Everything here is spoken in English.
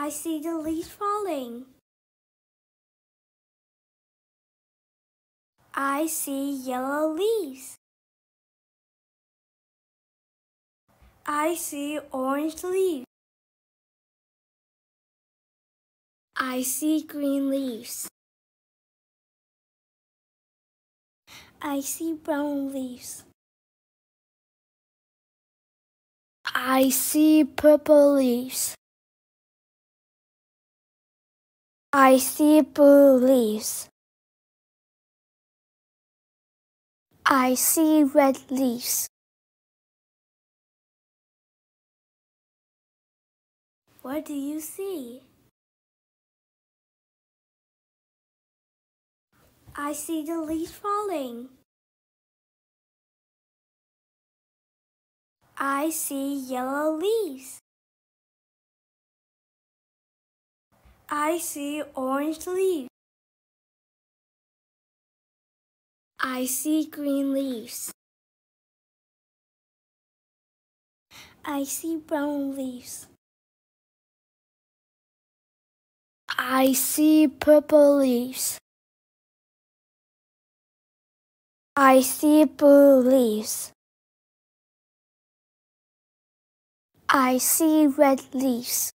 I see the leaves falling. I see yellow leaves. I see orange leaves. I see green leaves. I see brown leaves. I see purple leaves. I see blue leaves. I see red leaves. What do you see? I see the leaves falling. I see yellow leaves. I see orange leaves. I see green leaves. I see brown leaves. I see purple leaves. I see blue leaves. I see red leaves.